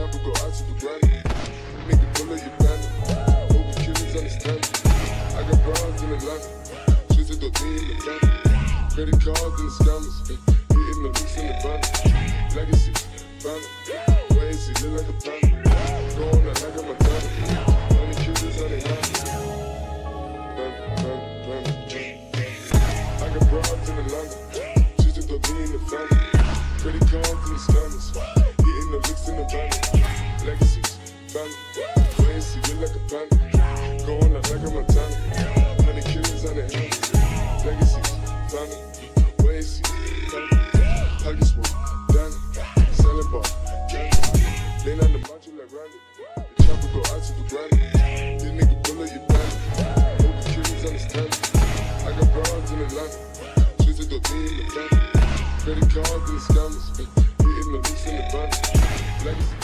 chopper go out to the the killers understand. I got broads in Atlanta, just me in the family. Credit cards and scammers, hitting the licks in the van. Legacy, family, legacy, look like a panda. Going out like a Montana, honey killers on the hands. I got broads in Atlanta, just me in the family. Credit cards and scammers, hitting the licks in the van. Legacy, look like a panda. Going out like a Montana, honey killers on the hands. Legacies, family, legacy, family. Pocket smoke, Danny, selling ball, candy. Lean on the macho like Randy, the chopper go out to the granny. This nigga pull up your bandit, hope the killers understand. I got broads in Atlanta, to throw me in the family. Credit cards and the scammers, hitting the licks in the van. Legacy,